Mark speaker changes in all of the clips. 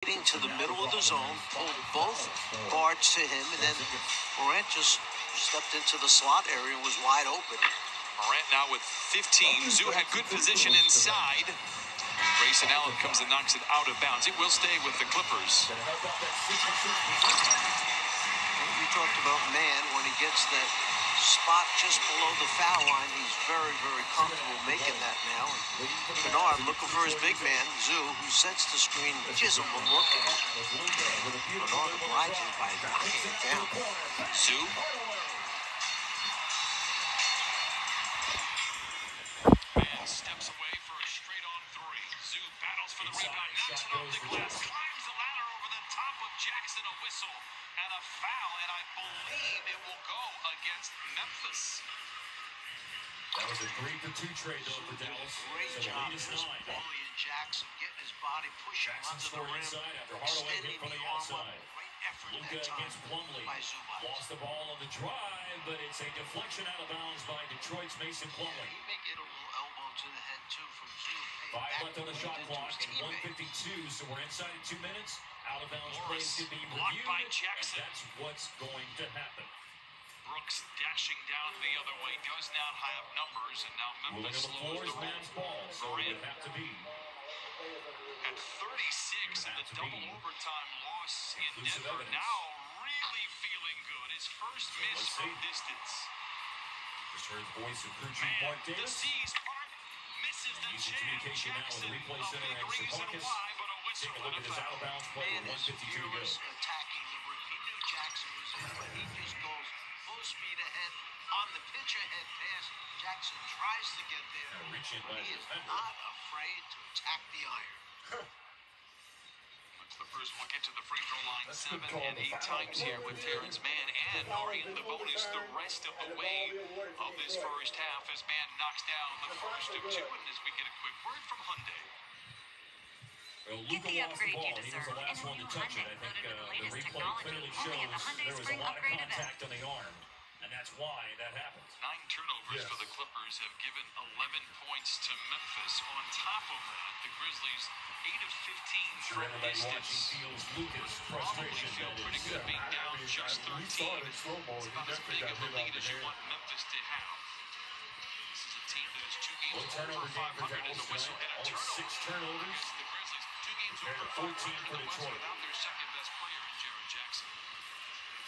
Speaker 1: to the middle of the zone, pulled both guards to him, and then Morant just stepped into the slot area and was wide open.
Speaker 2: Morant now with 15. Zoo had good position inside. Grayson Allen comes and knocks it out of bounds. It will stay with the Clippers.
Speaker 1: We talked about man when he gets that spot just below the foul line. He's very, very comfortable making that now. And Kennard looking for his big man, Zoo, who sets the screen, gives him a look, and Kennard obliges by knocking it down.
Speaker 2: Zoo. Steps away for a straight on three. Zoo battles for the rebound, knocks it off the glass, Jackson, a whistle and a foul, and I believe it will go against Memphis.
Speaker 3: That was a three to two trade though for Dallas.
Speaker 1: Great
Speaker 3: So
Speaker 1: job,
Speaker 3: lead is
Speaker 1: just
Speaker 3: nine.
Speaker 1: Bully and Jackson getting his body pushing
Speaker 3: Jackson
Speaker 1: under the rim,
Speaker 3: inside after Hardaway hit
Speaker 1: extending
Speaker 3: from
Speaker 1: the
Speaker 3: the
Speaker 1: up.
Speaker 3: outside.
Speaker 1: Great effort
Speaker 3: Luka
Speaker 1: that time
Speaker 3: against Plumlee.
Speaker 1: by Zubac.
Speaker 3: Lost the ball on the drive, but it's a deflection out of bounds by Detroit's Mason
Speaker 1: Yeah, he may get a little elbow to the head too from Zoo.
Speaker 3: Five left on the shot clock and 152, so we're inside in two minutes. Out of bounds
Speaker 2: Morris
Speaker 3: can be
Speaker 2: blocked by Jackson.
Speaker 3: that's what's going to happen.
Speaker 2: Brooks dashing down the other way does not have numbers, and now Memphis
Speaker 3: to the
Speaker 2: the roll.
Speaker 3: Ball, so it would have to be.
Speaker 2: At 36 in the double
Speaker 3: be
Speaker 2: overtime loss in Denver,
Speaker 3: evidence.
Speaker 2: now really feeling good. His first miss
Speaker 3: Let's
Speaker 2: from
Speaker 3: see.
Speaker 2: distance.
Speaker 3: Just heard the voice of crew chief Mark
Speaker 2: the
Speaker 3: Davis.
Speaker 2: Seas Park misses the jam.
Speaker 3: communication now with the
Speaker 2: Jackson
Speaker 3: replay center
Speaker 2: the
Speaker 3: and
Speaker 2: agrees and a
Speaker 3: Marcus.
Speaker 2: why, but a whistle
Speaker 3: Take a look at
Speaker 2: a
Speaker 3: his out of bounds play
Speaker 1: Man
Speaker 3: with
Speaker 1: is
Speaker 3: 152 to go.
Speaker 1: fearless attacking the rim. He knew Jackson was in, but he just goes full speed ahead on the pitch ahead pass. Jackson tries to get there.
Speaker 3: Now reach in
Speaker 1: he is
Speaker 3: defender.
Speaker 1: not afraid to attack the iron.
Speaker 2: The Clippers will get to the free throw line
Speaker 4: That's
Speaker 2: seven and eight times here with Terrence Mann and Arian Bonus the rest of the way of this first half as Mann knocks down the first of two. And as we get a quick word from Hyundai.
Speaker 3: Well,
Speaker 5: Get the
Speaker 3: lost the
Speaker 5: upgrade you
Speaker 3: ball. He was
Speaker 5: deserve
Speaker 3: the
Speaker 5: in
Speaker 3: last
Speaker 5: a
Speaker 3: one to
Speaker 5: new
Speaker 3: touch it.
Speaker 5: Hyundai,
Speaker 3: I think
Speaker 5: loaded
Speaker 3: uh,
Speaker 5: with the
Speaker 3: the
Speaker 5: latest
Speaker 3: replay
Speaker 5: technology,
Speaker 3: clearly
Speaker 5: only at the
Speaker 3: shows
Speaker 5: Hyundai
Speaker 3: there was a
Speaker 5: Spring
Speaker 3: lot of
Speaker 5: Upgrade event.
Speaker 3: contact on the arm, and that's why that happened.
Speaker 2: Nine turnovers
Speaker 4: Yes.
Speaker 2: for the Clippers have given 11 points to Memphis. On top of that, the Grizzlies 8 of 15
Speaker 3: Sure,
Speaker 2: from
Speaker 3: everybody watching
Speaker 2: distance.
Speaker 3: feels Luka's
Speaker 2: Probably
Speaker 3: frustration.
Speaker 2: feel pretty
Speaker 3: is-
Speaker 2: good being
Speaker 4: I- I
Speaker 2: down
Speaker 4: mean,
Speaker 2: just
Speaker 4: I mean, we saw
Speaker 2: 13.
Speaker 4: it in slow-mo.
Speaker 2: It's about as big of a lead as you
Speaker 4: head.
Speaker 2: want Memphis to have. This is a team that is two games
Speaker 3: One
Speaker 2: over
Speaker 3: turnover game for
Speaker 2: 500 in the whistle and a turnover.
Speaker 3: six turnovers.
Speaker 2: Against the Grizzlies, two games
Speaker 3: Compared
Speaker 2: over
Speaker 3: to
Speaker 2: 500
Speaker 3: 14 for Detroit.
Speaker 2: without their second best player in Jaren Jackson.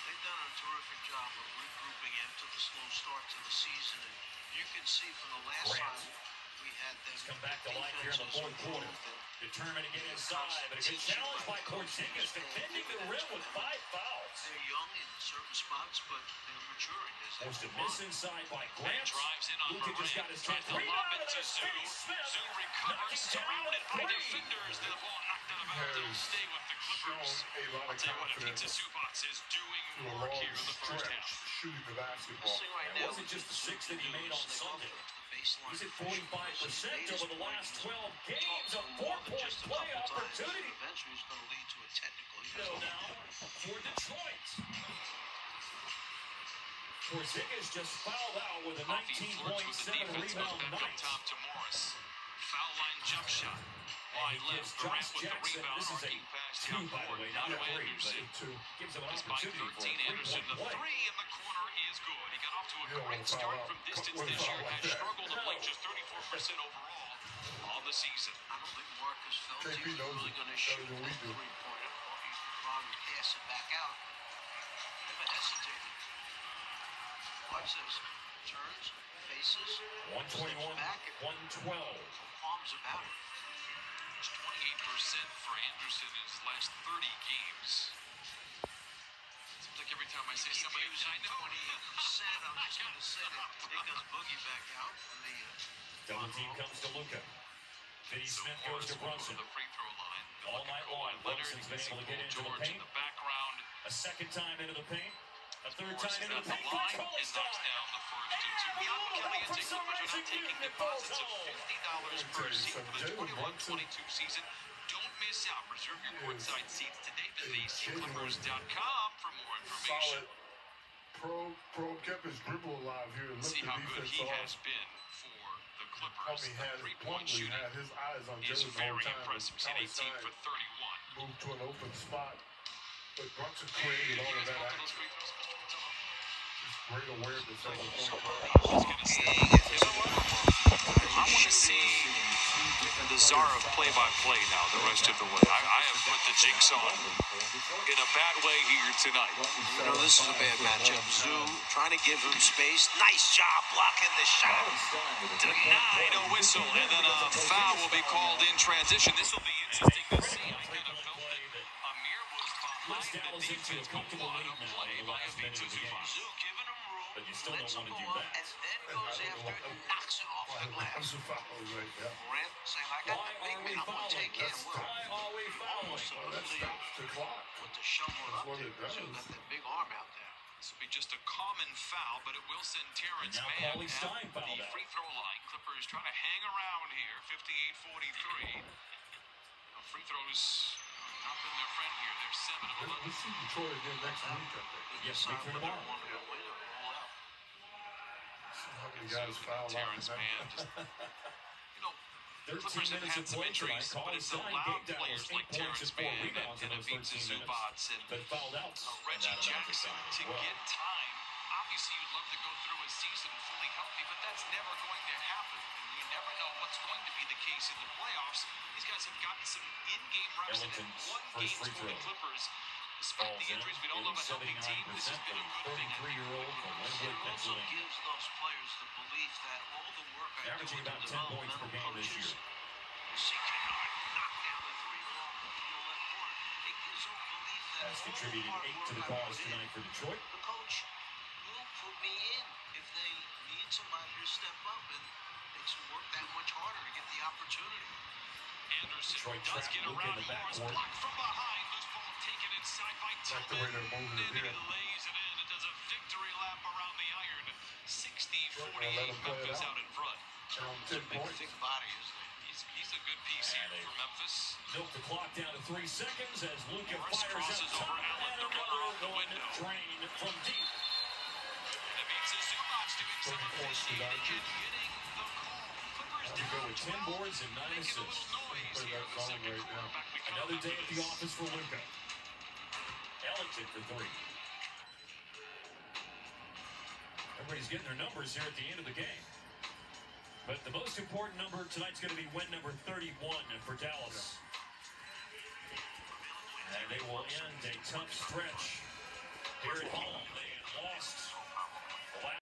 Speaker 1: They've done a terrific job of regrouping after the slow start to the season. And you can see from the last
Speaker 3: Grant.
Speaker 1: time we had them,
Speaker 3: He's come back to life here in the fourth quarter. Determined to get inside, but a good challenge by Porzingis defending the rim with five fouls.
Speaker 1: They're young in certain spots, but they're maturing as they
Speaker 3: Forced a miss inside by
Speaker 2: And
Speaker 3: Grant.
Speaker 2: drives in on
Speaker 3: Luka just got
Speaker 2: Morant,
Speaker 3: his
Speaker 2: tries to lob it to
Speaker 3: there's
Speaker 2: Zoo. Zoo recovers, surrounded by defenders. The ball knocked
Speaker 4: Has shown a lot of confidence a
Speaker 2: in the first half.
Speaker 4: shooting the basketball.
Speaker 1: right
Speaker 3: It
Speaker 1: now
Speaker 3: wasn't just the six that he made on Sunday. He's at 45% over the last
Speaker 1: point,
Speaker 3: 12 games, a four-point play opportunity.
Speaker 1: Eventually, it's going to lead to a technical.
Speaker 3: So now for Detroit. Porzingis just fouled out with a
Speaker 2: Coffee flirts with the
Speaker 3: 19.7
Speaker 2: defense, goes
Speaker 3: rebound night.
Speaker 2: top to Morris. Foul line jump shot. Wide
Speaker 3: he gives Josh Jackson, this is a
Speaker 2: arcing pass
Speaker 3: two, by the way,
Speaker 2: Now
Speaker 3: not a three,
Speaker 2: Anderson.
Speaker 3: but
Speaker 4: Two.
Speaker 3: Gives him an opportunity for a
Speaker 2: 13. Anderson, the
Speaker 3: three-point play.
Speaker 2: three in the corner is good. He got off to a great start from distance this year. Has struggled of late, just 34% overall on the season.
Speaker 1: I don't think Marcus felt
Speaker 4: JP
Speaker 1: he was really going to shoot
Speaker 4: than we
Speaker 1: that three-pointer. Thought he would probably pass it back out. Never hesitated. Watch this. Turns, faces,
Speaker 3: 121,
Speaker 1: steps back, and
Speaker 3: 112.
Speaker 1: palms about it.
Speaker 2: It's 28% for Anderson in his last 30 games. Seems like every time I say somebody,
Speaker 1: using
Speaker 2: I know.
Speaker 1: 28%. I'm just going to say that. Us Boogie back out from the uh,
Speaker 3: Double team comes to Luka. Finney
Speaker 2: So
Speaker 3: Smith goes to
Speaker 2: Morris will go
Speaker 3: Brunson.
Speaker 2: the free throw line.
Speaker 3: All night long. Brunson's been able to get into the
Speaker 2: George in
Speaker 3: paint.
Speaker 2: the background.
Speaker 3: A second time into the paint. A third
Speaker 2: Morris
Speaker 3: time into the
Speaker 2: the
Speaker 3: paint.
Speaker 2: line and knocks down the first of two.
Speaker 3: And
Speaker 2: Bianca
Speaker 3: Lou
Speaker 2: Caliente
Speaker 3: for some
Speaker 2: Clippers are
Speaker 3: reason
Speaker 2: not taking deposits of $50 per seat for the 21-22 season. Don't miss out. Reserve your courtside seats today. Visit
Speaker 4: a
Speaker 2: aclippers.com for more information.
Speaker 4: Pro, pro kept his dribble alive here and
Speaker 2: See how good he
Speaker 4: off.
Speaker 2: has been for the Clippers.
Speaker 4: Had,
Speaker 2: Three-point shooting
Speaker 4: had his eyes on
Speaker 2: is
Speaker 4: the
Speaker 2: very impressive. He's 18 for 31.
Speaker 4: moved to an open spot. But Brunson created all of that
Speaker 2: I want to see the czar of play-by-play now the rest of the way. I, I have put the jinx on in a bad way here tonight.
Speaker 1: You know, this is a bad matchup. Zoo trying to give him space. Nice job blocking the shot.
Speaker 2: Denied a whistle, and then a foul will be called in transition. This will be interesting to see. I kind of felt that Amir was behind the defense, but what a play by Ivica Zubac.
Speaker 1: Zoo giving him room.
Speaker 3: But you still
Speaker 1: lets
Speaker 3: don't wanna do
Speaker 1: go up,
Speaker 3: that.
Speaker 1: And then goes after and knocks it off the glass.
Speaker 4: That's a foul right there.
Speaker 1: Morant saying, I got the big man. I'm going to take him.
Speaker 3: Why are we fouling?
Speaker 4: that stops the clock.
Speaker 1: put the shovel up there.
Speaker 4: it does.
Speaker 1: Zoo got that big arm out there.
Speaker 2: This will be just a common foul, but it will send Terrence Mann
Speaker 3: Paulie
Speaker 2: at the free throw line. Clippers trying to hang around here, 58-43. Free throws have not been their friend here. They're 7 of
Speaker 4: We'll
Speaker 2: 11.
Speaker 4: we'll see Detroit again next week, I think.
Speaker 3: Yes,
Speaker 1: Decide
Speaker 3: week tomorrow.
Speaker 1: they want to go in or roll out.
Speaker 4: See how many guys foul
Speaker 2: Terrence
Speaker 4: that.
Speaker 2: Mann just, you know,
Speaker 3: 13
Speaker 2: Clippers have had some injuries, but it's the
Speaker 3: Stein
Speaker 2: loud
Speaker 3: gave Dallas
Speaker 2: players like Terrence Mann and,
Speaker 3: rebounds in
Speaker 2: and
Speaker 3: those Ivica
Speaker 2: Zubacs and
Speaker 3: But
Speaker 2: uh, Reggie
Speaker 3: that amount of
Speaker 2: Jackson to
Speaker 3: well.
Speaker 2: get time. Obviously, you'd that's never going to happen. And you never know what's going to be the case in the playoffs. These guys have gotten some in-game reps and
Speaker 3: Ellington's
Speaker 2: won
Speaker 3: first
Speaker 2: games
Speaker 3: free
Speaker 2: for the. Clippers. Despite the injuries, we don't have a healthy team. This has been a good thing. I
Speaker 3: 33-year-old
Speaker 2: for the.
Speaker 1: It also gives those players the belief that all the work I do
Speaker 3: Averaging
Speaker 1: with the
Speaker 3: about 10 points per
Speaker 1: developmental
Speaker 3: game this
Speaker 1: coaches,
Speaker 3: year.
Speaker 1: you see Kennard knock down the three along the field left corner. It gives them belief that
Speaker 3: Has contributed eight to the cause
Speaker 1: in,
Speaker 3: tonight for Detroit.
Speaker 1: the coach put me in if they need somebody to step up and makes them work that much harder to get the opportunity.
Speaker 2: Anderson
Speaker 3: Detroit
Speaker 2: does get around
Speaker 3: the
Speaker 2: Morris,
Speaker 3: backcourt.
Speaker 2: blocked from behind. Loose ball taken inside by Tillman. and he lays it in. It does a victory lap around the iron. 60-48,
Speaker 4: Let him play it
Speaker 2: Memphis
Speaker 4: out.
Speaker 2: in front.
Speaker 4: Around
Speaker 1: It's a big, thick body, isn't it?
Speaker 2: He's, he's a good piece
Speaker 3: And
Speaker 2: here for Memphis.
Speaker 3: Milk the clock down to three seconds as Luka
Speaker 2: Morris
Speaker 3: fires
Speaker 2: crosses
Speaker 3: up
Speaker 2: over Allen.
Speaker 3: and
Speaker 2: The runner
Speaker 3: another
Speaker 2: off the window.
Speaker 3: drain from deep.
Speaker 2: Call. Clippers
Speaker 3: To go with 10 boards and 9 assists.
Speaker 2: little noise
Speaker 4: Play
Speaker 2: here
Speaker 4: that
Speaker 2: in the
Speaker 4: song
Speaker 2: second
Speaker 4: right now.
Speaker 2: Back we come
Speaker 3: Another day at the office for Luka. Ellington for three. Everybody's getting their numbers here at the end of the game. But the most important number tonight's going to be win number 31 for Dallas. And they will end a tough stretch here at home. They lost